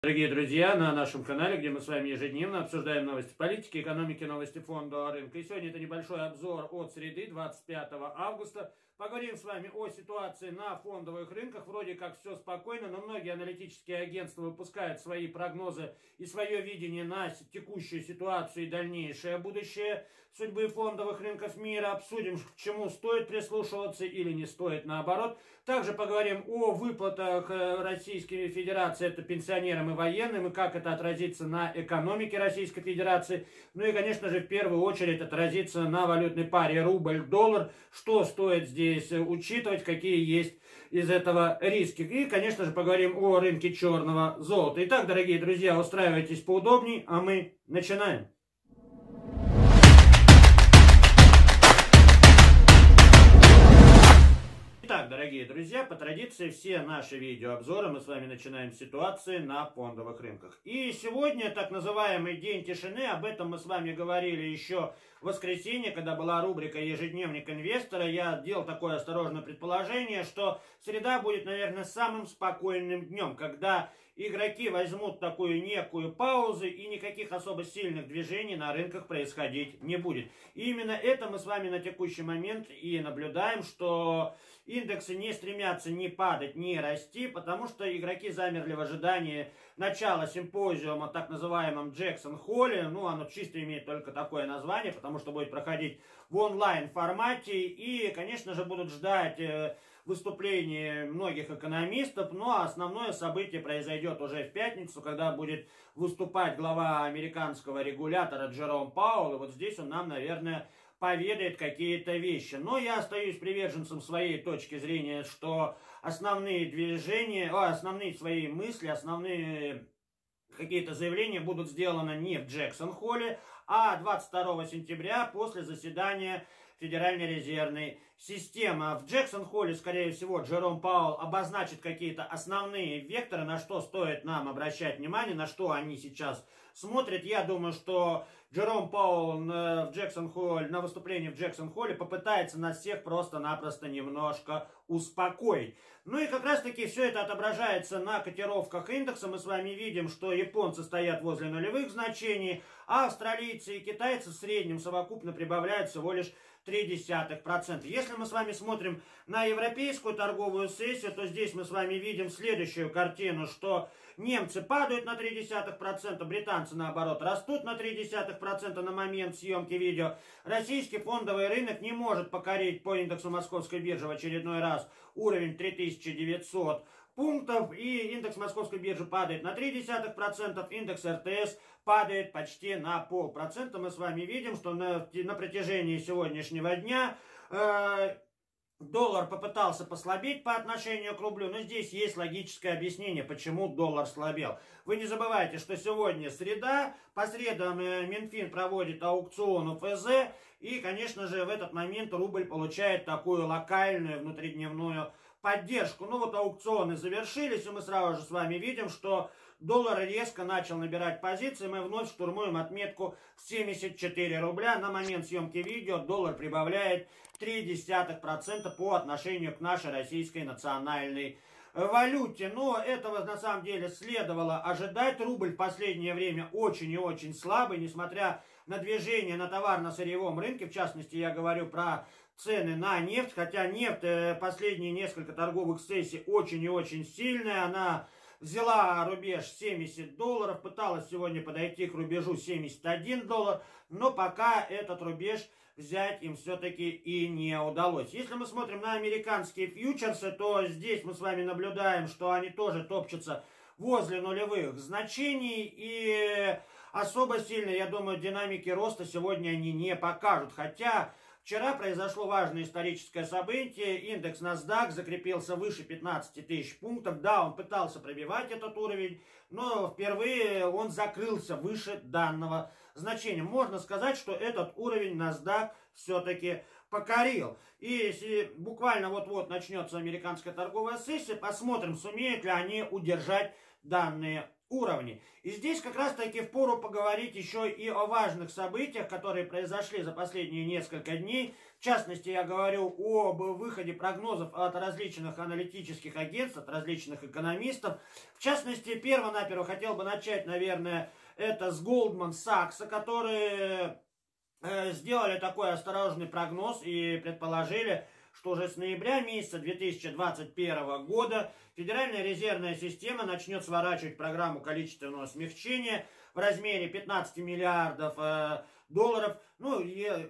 Дорогие друзья, на нашем канале, где мы с вами ежедневно обсуждаем новости политики, экономики, новости фондового рынка. И сегодня это небольшой обзор от среды, 25 августа. Поговорим с вами о ситуации на фондовых рынках. Вроде как все спокойно, но многие аналитические агентства выпускают свои прогнозы и свое видение на текущую ситуацию и дальнейшее будущее судьбы фондовых рынков мира. Обсудим, к чему стоит прислушиваться или не стоит наоборот. Также поговорим о выплатах э, Российской Федерации, это пенсионерам и военным, и как это отразится на экономике Российской Федерации. Ну и, конечно же, в первую очередь отразится на валютной паре рубль-доллар, что стоит здесь учитывать, какие есть из этого риски. И, конечно же, поговорим о рынке черного золота. Итак, дорогие друзья, устраивайтесь поудобнее, а мы начинаем. Дорогие друзья, по традиции все наши видеообзоры мы с вами начинаем с ситуации на фондовых рынках. И сегодня так называемый день тишины, об этом мы с вами говорили еще в воскресенье, когда была рубрика «Ежедневник инвестора». Я делал такое осторожное предположение, что среда будет, наверное, самым спокойным днем, когда игроки возьмут такую некую паузу и никаких особо сильных движений на рынках происходить не будет. И именно это мы с вами на текущий момент и наблюдаем, что индексы не стремятся ни падать, ни расти, потому что игроки замерли в ожидании начала симпозиума, так называемом Джексон Холле. Ну, оно чисто имеет только такое название, потому что будет проходить в онлайн формате. И, конечно же, будут ждать выступлений многих экономистов, но ну, а основное событие произойдет уже в пятницу, когда будет выступать глава американского регулятора Джером Пауэлл, и вот здесь он нам, наверное, поведает какие-то вещи. Но я остаюсь приверженцем своей точки зрения, что основные движения, о, основные свои мысли, основные какие-то заявления будут сделаны не в Джексон-Холле, а 22 сентября после заседания Федеральной резервной системы. В Джексон-Холле, скорее всего, Джером Пауэлл обозначит какие-то основные векторы, на что стоит нам обращать внимание, на что они сейчас смотрят. Я думаю, что Джером Пауэлл в Джексон Холле, на выступлении в Джексон Холле попытается нас всех просто-напросто немножко успокоить. Ну и как раз таки все это отображается на котировках индекса. Мы с вами видим, что японцы стоят возле нулевых значений, а австралийцы и китайцы в среднем совокупно прибавляют всего лишь 0,3%. Если мы с вами смотрим на европейскую торговую сессию, то здесь мы с вами видим следующую картину, что немцы падают на 0,3%, британцы наоборот растут на 0,3% на момент съемки видео. Российский фондовый рынок не может покорить по индексу Московской биржи в очередной раз уровень 3900 пунктов, и индекс Московской биржи падает на 0,3%, индекс РТС падает почти на полпроцента. Мы с вами видим, что на, на протяжении сегодняшнего дня э, доллар попытался послабеть по отношению к рублю, но здесь есть логическое объяснение, почему доллар слабел. Вы не забывайте, что сегодня среда, по средам э, Минфин проводит аукцион УФЗ, и, конечно же, в этот момент рубль получает такую локальную внутридневную поддержку. Ну вот аукционы завершились, и мы сразу же с вами видим, что доллар резко начал набирать позиции. Мы вновь штурмуем отметку 74 рубля. На момент съемки видео доллар прибавляет 0,3% по отношению к нашей российской национальной валюте. Но этого на самом деле следовало ожидать. Рубль в последнее время очень и очень слабый, несмотря на движение на товарно-сырьевом рынке. В частности, я говорю про цены на нефть, хотя нефть э, последние несколько торговых сессий очень и очень сильная, она взяла рубеж 70 долларов, пыталась сегодня подойти к рубежу 71 доллар, но пока этот рубеж взять им все-таки и не удалось. Если мы смотрим на американские фьючерсы, то здесь мы с вами наблюдаем, что они тоже топчутся возле нулевых значений и особо сильно, я думаю, динамики роста сегодня они не покажут. Хотя Вчера произошло важное историческое событие. Индекс NASDAQ закрепился выше 15 тысяч пунктов. Да, он пытался пробивать этот уровень, но впервые он закрылся выше данного значения. Можно сказать, что этот уровень NASDAQ все-таки покорил. И если буквально вот-вот начнется американская торговая сессия, посмотрим, сумеют ли они удержать данные уровне. И здесь как раз таки впору поговорить еще и о важных событиях, которые произошли за последние несколько дней. В частности, я говорю об выходе прогнозов от различных аналитических агентств, от различных экономистов. В частности, перво-наперво хотел бы начать, наверное, это с Goldman Sachs, которые э, сделали такой осторожный прогноз и предположили, что уже с ноября месяца 2021 года Федеральная резервная система начнет сворачивать программу количественного смягчения в размере 15 миллиардов э, долларов, ну,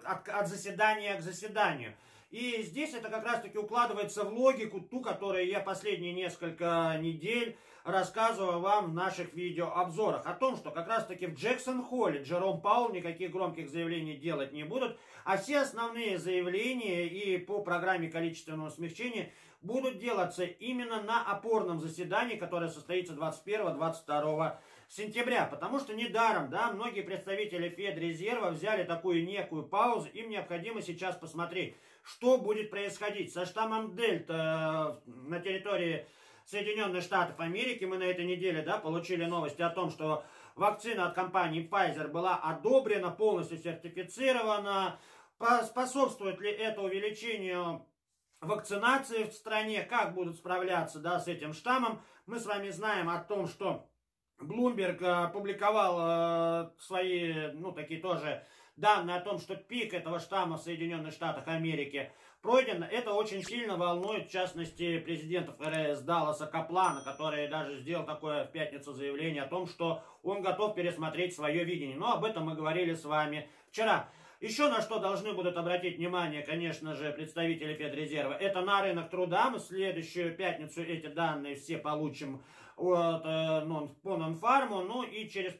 от, от заседания к заседанию. И здесь это как раз-таки укладывается в логику, ту, которую я последние несколько недель рассказывал вам в наших видеообзорах. О том, что как раз-таки в Джексон-Холле Джером Паул никаких громких заявлений делать не будут, а все основные заявления и по программе количественного смягчения будут делаться именно на опорном заседании, которое состоится 21-22 сентября. Потому что недаром, да, многие представители Федрезерва взяли такую некую паузу. Им необходимо сейчас посмотреть, что будет происходить со штаммом Дельта э, на территории Соединенных Штатов Америки. Мы на этой неделе да, получили новости о том, что вакцина от компании Pfizer была одобрена, полностью сертифицирована. Способствует ли это увеличению вакцинации в стране, как будут справляться да, с этим штаммом. Мы с вами знаем о том, что Bloomberg опубликовал э, свои, ну, такие тоже данные о том, что пик этого штамма в Соединенных Штатах Америки – пройден. Это очень сильно волнует, в частности, президента ФРС Далласа Каплана, который даже сделал такое в пятницу заявление о том, что он готов пересмотреть свое видение. Но об этом мы говорили с вами вчера. Еще на что должны будут обратить внимание, конечно же, представители Федрезерва, это на рынок труда. Мы следующую пятницу эти данные все получим от, э, ну, по нонфарму, ну и через,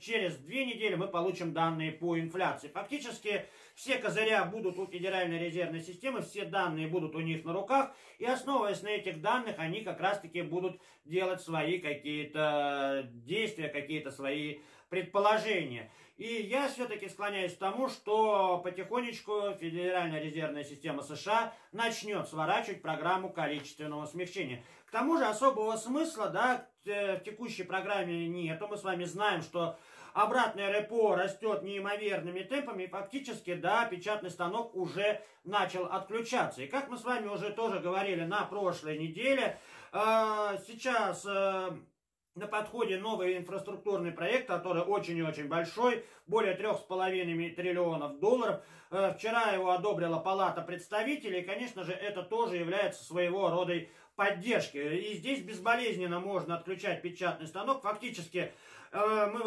через две недели мы получим данные по инфляции. Фактически все козыря будут у Федеральной резервной системы, все данные будут у них на руках, и основываясь на этих данных, они как раз-таки будут делать свои какие-то действия, какие-то свои предположения. И я все-таки склоняюсь к тому, что потихонечку Федеральная резервная система США начнет сворачивать программу количественного смягчения. К тому же особого смысла да, в текущей программе нету. Мы с вами знаем, что обратное репо растет неимоверными темпами, и фактически, да, печатный станок уже начал отключаться. И как мы с вами уже тоже говорили на прошлой неделе, э, сейчас э, на подходе новый инфраструктурный проект, который очень и очень большой, более 3,5 триллионов долларов. Э, вчера его одобрила Палата представителей, и, конечно же, это тоже является своего рода поддержки. И здесь безболезненно можно отключать печатный станок. Фактически Э, мы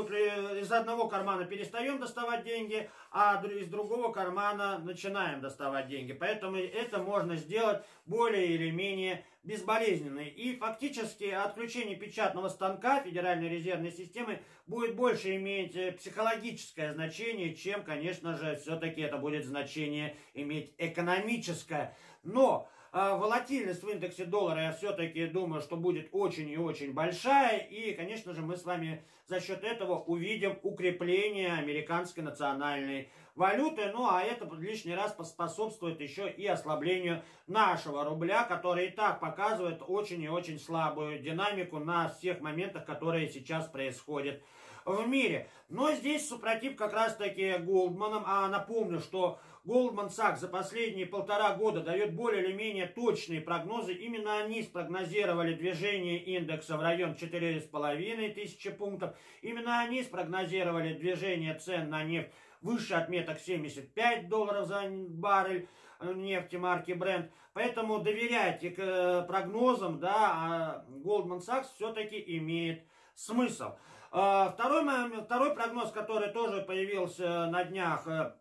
из одного кармана перестаем доставать деньги, а из другого кармана начинаем доставать деньги. Поэтому это можно сделать более или менее безболезненно. И фактически отключение печатного станка Федеральной резервной системы будет больше иметь э, психологическое значение, чем, конечно же, все-таки это будет значение иметь экономическое. Но волатильность в индексе доллара, я все-таки думаю, что будет очень и очень большая. И, конечно же, мы с вами за счет этого увидим укрепление американской национальной валюты. Ну, а это лишний раз поспособствует еще и ослаблению нашего рубля, который и так показывает очень и очень слабую динамику на всех моментах, которые сейчас происходят в мире. Но здесь супротив как раз-таки Голдманом. А напомню, что Goldman Sachs за последние полтора года дает более или менее точные прогнозы. Именно они спрогнозировали движение индекса в район 4,5 тысячи пунктов. Именно они спрогнозировали движение цен на нефть выше отметок 75 долларов за баррель нефти марки Brent. Поэтому доверяйте к э, прогнозам, да, а Goldman Sachs все-таки имеет смысл. А, второй, второй прогноз, который тоже появился на днях э,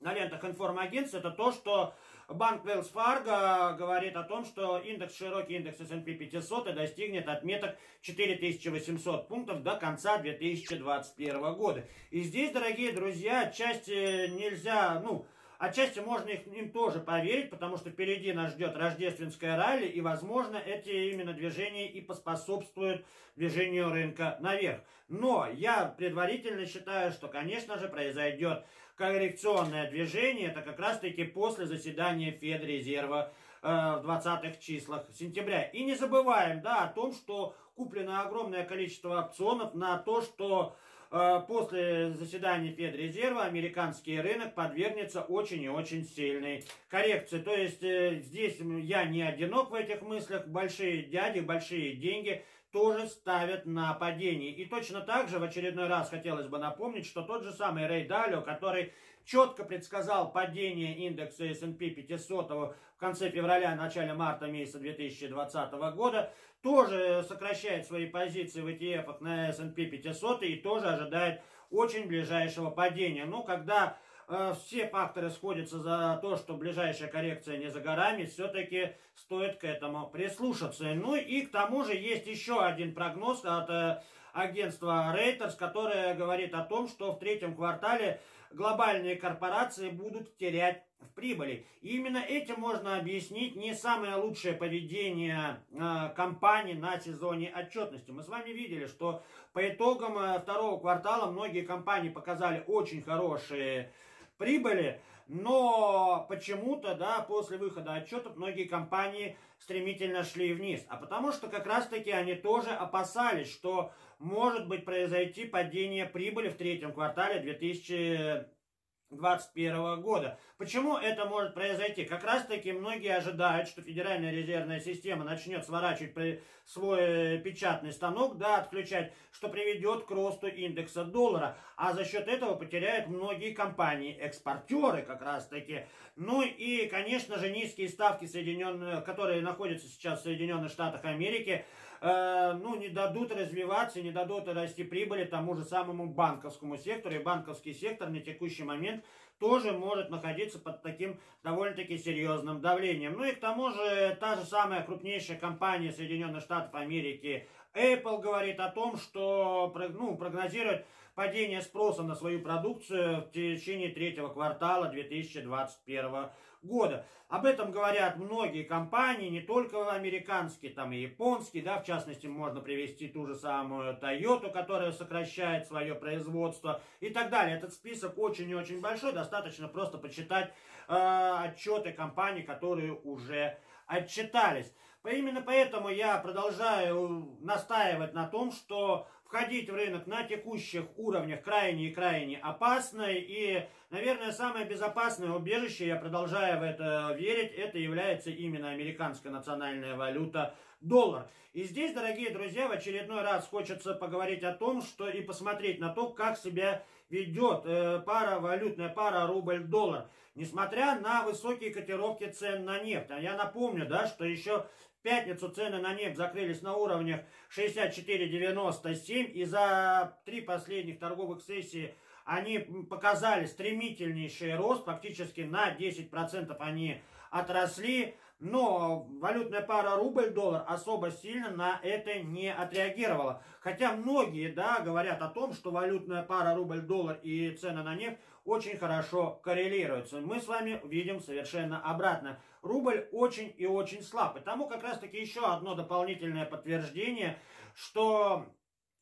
на лентах информагентств, это то, что банк Wells Fargo говорит о том, что индекс, широкий индекс S&P 500 достигнет отметок 4800 пунктов до конца 2021 года. И здесь, дорогие друзья, отчасти нельзя, ну, Отчасти можно их, им тоже поверить, потому что впереди нас ждет рождественская ралли, и, возможно, эти именно движения и поспособствуют движению рынка наверх. Но я предварительно считаю, что, конечно же, произойдет коррекционное движение, это как раз-таки после заседания Федрезерва в 20-х числах сентября. И не забываем, да, о том, что куплено огромное количество опционов на то, что э, после заседания Федрезерва американский рынок подвергнется очень и очень сильной коррекции. То есть э, здесь я не одинок в этих мыслях. Большие дяди, большие деньги тоже ставят на падение. И точно так же в очередной раз хотелось бы напомнить, что тот же самый Рэй Далио, который четко предсказал падение индекса S&P 500 в конце февраля, начале марта месяца 2020 года, тоже сокращает свои позиции в ETF на S&P 500 и тоже ожидает очень ближайшего падения. Но когда все факторы сходятся за то, что ближайшая коррекция не за горами, все-таки стоит к этому прислушаться. Ну и к тому же есть еще один прогноз от э, агентства Reuters, которое говорит о том, что в третьем квартале глобальные корпорации будут терять в прибыли. И именно этим можно объяснить не самое лучшее поведение э, компаний на сезоне отчетности. Мы с вами видели, что по итогам э, второго квартала многие компании показали очень хорошие прибыли, но почему-то, да, после выхода отчетов многие компании стремительно шли вниз. А потому что как раз-таки они тоже опасались, что может быть произойти падение прибыли в третьем квартале 2000 2021 года. Почему это может произойти? Как раз таки многие ожидают, что Федеральная резервная система начнет сворачивать свой печатный станок, да, отключать, что приведет к росту индекса доллара. А за счет этого потеряют многие компании, экспортеры как раз таки. Ну и, конечно же, низкие ставки, Соединенных, которые находятся сейчас в Соединенных Штатах Америки, Э, ну, не дадут развиваться, не дадут расти прибыли тому же самому банковскому сектору. И банковский сектор на текущий момент тоже может находиться под таким довольно-таки серьезным давлением. Ну и к тому же та же самая крупнейшая компания Соединенных Штатов Америки Apple говорит о том, что ну, прогнозирует падение спроса на свою продукцию в течение третьего квартала 2021 года. Об этом говорят многие компании, не только американские, там и японские, да, в частности, можно привести ту же самую Toyota, которая сокращает свое производство и так далее. Этот список очень и очень большой, достаточно просто почитать э, отчеты компаний, которые уже отчитались. Именно поэтому я продолжаю настаивать на том, что входить в рынок на текущих уровнях крайне и крайне опасно. И, наверное, самое безопасное убежище, я продолжаю в это верить, это является именно американская национальная валюта доллар. И здесь, дорогие друзья, в очередной раз хочется поговорить о том, что и посмотреть на то, как себя ведет э, пара, валютная пара рубль-доллар. Несмотря на высокие котировки цен на нефть. А я напомню, да, что еще пятницу цены на нефть закрылись на уровнях 64.97 и за три последних торговых сессии они показали стремительнейший рост, практически на 10% они отросли, но валютная пара рубль-доллар особо сильно на это не отреагировала. Хотя многие, да, говорят о том, что валютная пара рубль-доллар и цены на нефть очень хорошо коррелируются. Мы с вами видим совершенно обратно. Рубль очень и очень слаб. И тому как раз таки еще одно дополнительное подтверждение, что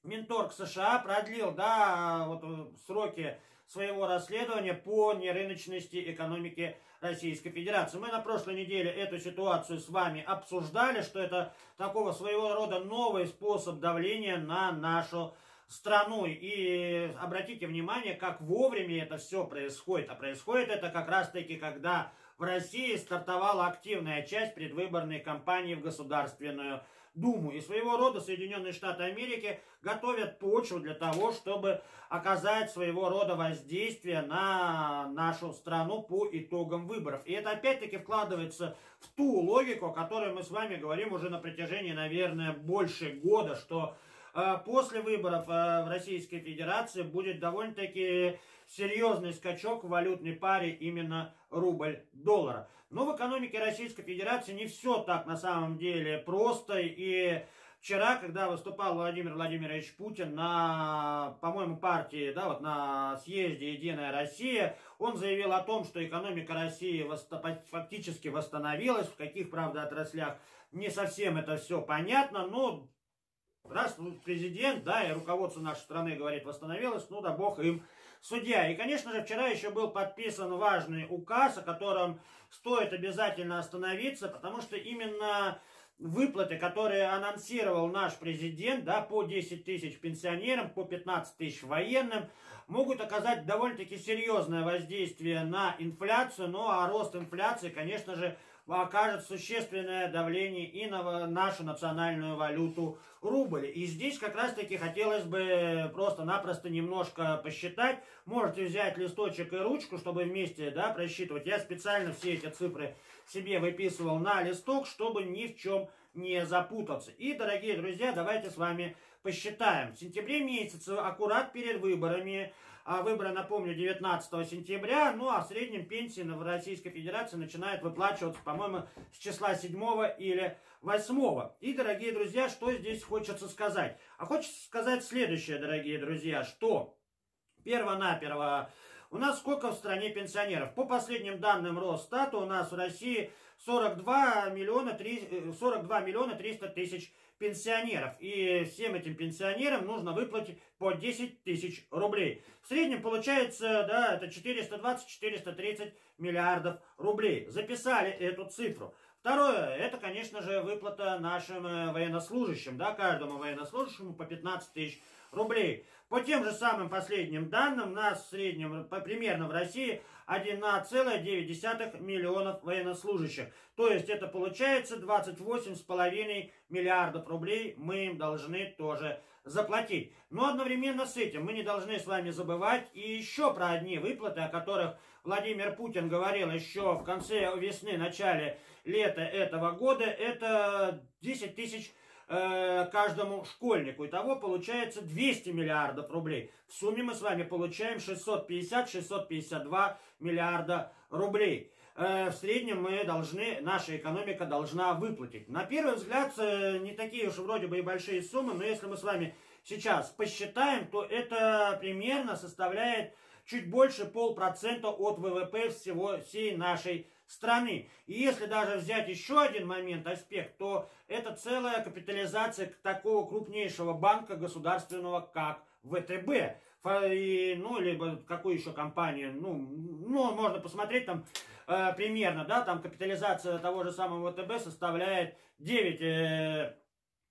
Минторг США продлил, да, вот сроки своего расследования по нерыночности экономики Российской Федерации. Мы на прошлой неделе эту ситуацию с вами обсуждали, что это такого своего рода новый способ давления на нашу страну. И обратите внимание, как вовремя это все происходит. А происходит это как раз-таки, когда в России стартовала активная часть предвыборной кампании в Государственную. И своего рода Соединенные Штаты Америки готовят почву для того, чтобы оказать своего рода воздействие на нашу страну по итогам выборов. И это опять-таки вкладывается в ту логику, о которой мы с вами говорим уже на протяжении, наверное, больше года, что э, после выборов э, в Российской Федерации будет довольно-таки серьезный скачок в валютной паре именно рубль-доллара. Но в экономике Российской Федерации не все так на самом деле просто. И вчера, когда выступал Владимир Владимирович Путин на, по-моему, партии, да, вот на съезде «Единая Россия», он заявил о том, что экономика России фактически восстановилась, в каких, правда, отраслях не совсем это все понятно, но Раз президент, да, и руководство нашей страны говорит, восстановилось, ну да бог им судья. И, конечно же, вчера еще был подписан важный указ, о котором стоит обязательно остановиться, потому что именно выплаты, которые анонсировал наш президент, да, по 10 тысяч пенсионерам, по 15 тысяч военным, могут оказать довольно-таки серьезное воздействие на инфляцию, ну а рост инфляции, конечно же, окажет существенное давление и на нашу национальную валюту рубль. И здесь как раз таки хотелось бы просто-напросто немножко посчитать. Можете взять листочек и ручку, чтобы вместе да, просчитывать. Я специально все эти цифры себе выписывал на листок, чтобы ни в чем не запутаться. И, дорогие друзья, давайте с вами посчитаем. В сентябре месяце, аккурат перед выборами, а выборы, напомню, 19 сентября, ну а в среднем пенсии в Российской Федерации начинают выплачиваться, по-моему, с числа 7 или 8. И, дорогие друзья, что здесь хочется сказать? А хочется сказать следующее, дорогие друзья, что перво-наперво у нас сколько в стране пенсионеров? По последним данным Росстата у нас в России 42 миллиона, 3, 42 миллиона 300 тысяч пенсионеров. И всем этим пенсионерам нужно выплатить по 10 тысяч рублей. В среднем получается, да, это 420-430 миллиардов рублей. Записали эту цифру. Второе, это, конечно же, выплата нашим э, военнослужащим, да, каждому военнослужащему по 15 тысяч рублей. По тем же самым последним данным, у нас в среднем, по, примерно в России 1,9 миллионов военнослужащих. То есть это получается 28,5 миллиардов рублей мы им должны тоже заплатить. Но одновременно с этим мы не должны с вами забывать и еще про одни выплаты, о которых Владимир Путин говорил еще в конце весны, начале лета этого года. Это 10 тысяч э, каждому школьнику. Итого получается 200 миллиардов рублей. В сумме мы с вами получаем 650-652 миллиарда рублей. Э, в среднем мы должны, наша экономика должна выплатить. На первый взгляд, э, не такие уж вроде бы и большие суммы, но если мы с вами сейчас посчитаем, то это примерно составляет чуть больше полпроцента от ВВП всего всей нашей страны. И если даже взять еще один момент, аспект, то это целая капитализация такого крупнейшего банка государственного, как ВТБ. И, ну, либо какую еще компанию, ну, ну можно посмотреть там э, примерно, да, там капитализация того же самого ВТБ составляет 9 э,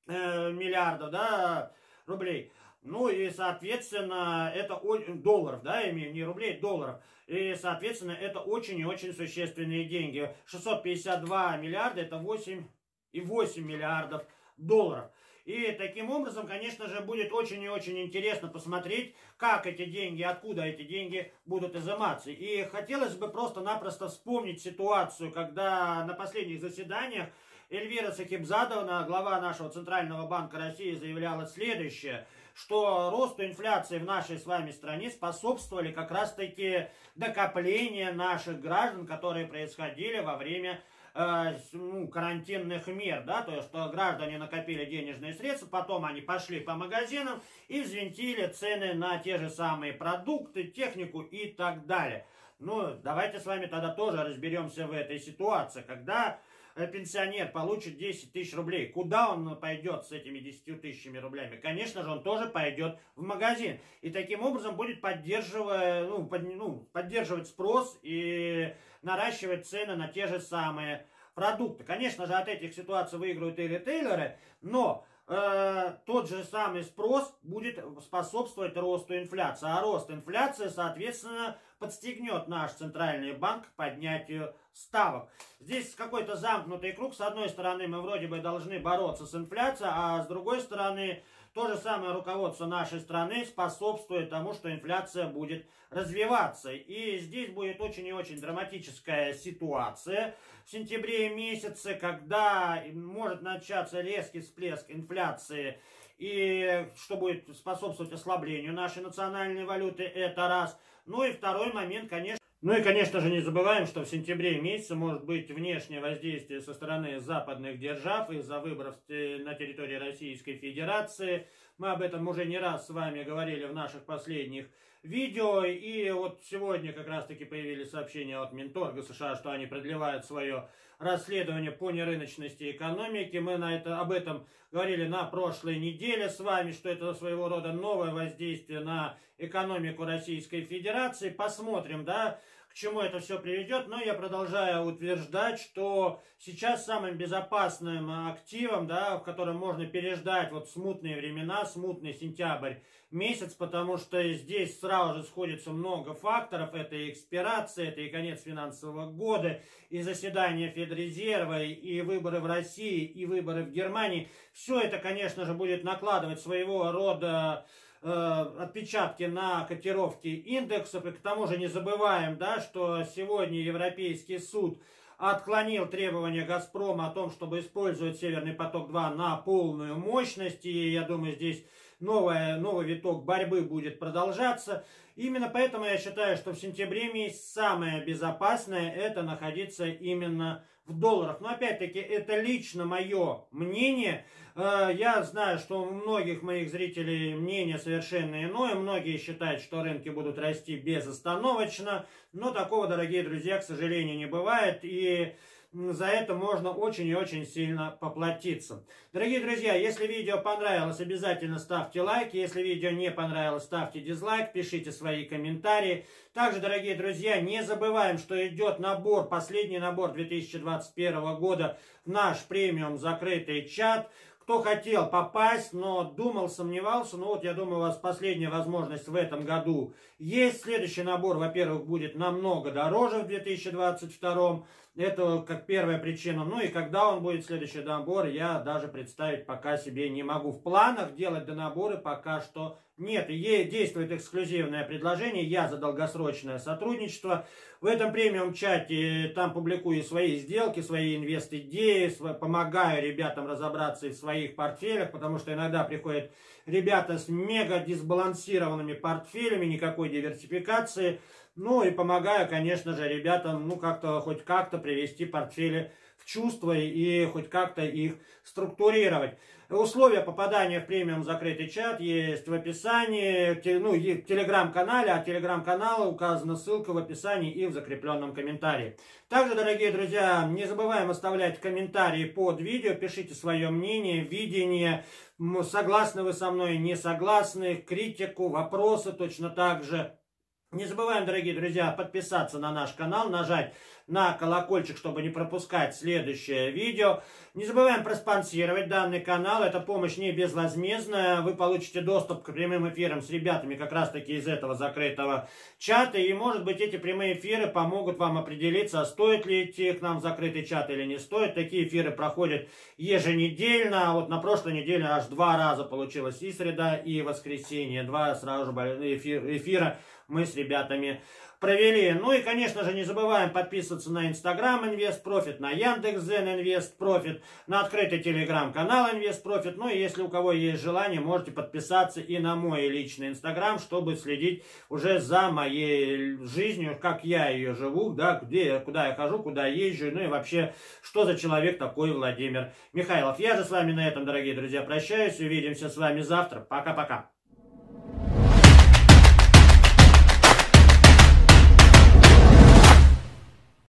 э, миллиардов, да, рублей. Ну и, соответственно, это долларов, да, имею не рублей, долларов. И, соответственно, это очень и очень существенные деньги. 652 миллиарда, это 8 и 8 миллиардов долларов. И таким образом, конечно же, будет очень и очень интересно посмотреть, как эти деньги, откуда эти деньги будут изыматься. И хотелось бы просто-напросто вспомнить ситуацию, когда на последних заседаниях Эльвира Сахибзадовна, глава нашего Центрального банка России, заявляла следующее – что росту инфляции в нашей с вами стране способствовали как раз-таки накопления наших граждан, которые происходили во время э, ну, карантинных мер, да, то есть что граждане накопили денежные средства, потом они пошли по магазинам и взвинтили цены на те же самые продукты, технику и так далее. Ну, давайте с вами тогда тоже разберемся в этой ситуации, когда пенсионер получит 10 тысяч рублей, куда он пойдет с этими 10 тысячами рублями? Конечно же, он тоже пойдет в магазин. И таким образом будет поддерживать, ну, под, ну, поддерживать спрос и наращивать цены на те же самые продукты. Конечно же, от этих ситуаций выиграют и ритейлеры, но э, тот же самый спрос будет способствовать росту инфляции. А рост инфляции, соответственно, подстегнет наш центральный банк к поднятию ставок. Здесь какой-то замкнутый круг. С одной стороны, мы вроде бы должны бороться с инфляцией, а с другой стороны, то же самое руководство нашей страны способствует тому, что инфляция будет развиваться. И здесь будет очень и очень драматическая ситуация в сентябре месяце, когда может начаться резкий всплеск инфляции и что будет способствовать ослаблению нашей национальной валюты, это раз – ну и второй момент, конечно, ну и, конечно же, не забываем, что в сентябре месяце может быть внешнее воздействие со стороны западных держав из-за выборов на территории Российской Федерации. Мы об этом уже не раз с вами говорили в наших последних видео. И вот сегодня как раз-таки появились сообщения от Минторга США, что они продлевают свое расследование по нерыночности экономики. Мы на это, об этом говорили на прошлой неделе с вами, что это своего рода новое воздействие на экономику Российской Федерации. Посмотрим, да, к чему это все приведет, но я продолжаю утверждать, что сейчас самым безопасным активом, да, в котором можно переждать вот смутные времена, смутный сентябрь месяц, потому что здесь сразу же сходится много факторов. Это и экспирация, это и конец финансового года, и заседание Федрезерва, и выборы в России, и выборы в Германии. Все это, конечно же, будет накладывать своего рода Э, отпечатки на котировки индексов. И к тому же не забываем, да, что сегодня Европейский суд отклонил требования «Газпрома» о том, чтобы использовать «Северный поток-2» на полную мощность. И я думаю, здесь новая, новый виток борьбы будет продолжаться. Именно поэтому я считаю, что в сентябре месяц самое безопасное это находиться именно в долларах. Но опять-таки это лично мое мнение. Э, я знаю, что у многих моих зрителей мнение совершенно иное. Многие считают, что рынки будут расти безостановочно. Но такого, дорогие друзья, к сожалению, не бывает. И за это можно очень и очень сильно поплатиться. Дорогие друзья, если видео понравилось, обязательно ставьте лайк. Если видео не понравилось, ставьте дизлайк, пишите свои комментарии. Также, дорогие друзья, не забываем, что идет набор, последний набор 2021 года в наш премиум закрытый чат. Кто хотел попасть, но думал, сомневался, ну вот я думаю, у вас последняя возможность в этом году есть. Следующий набор, во-первых, будет намного дороже в 2022 это как первая причина. Ну и когда он будет следующий набор, я даже представить пока себе не могу. В планах делать донаборы пока что нет. И действует эксклюзивное предложение. Я за долгосрочное сотрудничество. В этом премиум-чате там публикую свои сделки, свои инвест-идеи, помогаю ребятам разобраться в своих портфелях, потому что иногда приходят ребята с мега дисбалансированными портфелями, никакой диверсификации. Ну и помогаю, конечно же, ребятам, ну как-то, хоть как-то привести портфели в чувство и хоть как-то их структурировать. Условия попадания в премиум закрытый чат есть в описании, ну, в телеграм-канале, а телеграм-канала указана ссылка в описании и в закрепленном комментарии. Также, дорогие друзья, не забываем оставлять комментарии под видео, пишите свое мнение, видение, согласны вы со мной, не согласны, критику, вопросы точно так же. Не забываем, дорогие друзья, подписаться на наш канал, нажать на колокольчик, чтобы не пропускать следующее видео. Не забываем проспонсировать данный канал, это помощь не безвозмездная. Вы получите доступ к прямым эфирам с ребятами как раз таки из этого закрытого чата. И может быть эти прямые эфиры помогут вам определиться, стоит ли идти к нам в закрытый чат или не стоит. Такие эфиры проходят еженедельно. Вот на прошлой неделе аж два раза получилось и среда, и воскресенье. Два сразу же эфира мы с ребятами провели. Ну и, конечно же, не забываем подписываться на Инстаграм Invest Profit, на Яндекс.Зен Invest Profit, на открытый Телеграм-канал Invest Profit. Ну и если у кого есть желание, можете подписаться и на мой личный Инстаграм, чтобы следить уже за моей жизнью, как я ее живу, да, где, куда я хожу, куда езжу, ну и вообще, что за человек такой Владимир Михайлов. Я же с вами на этом, дорогие друзья, прощаюсь. Увидимся с вами завтра. Пока-пока.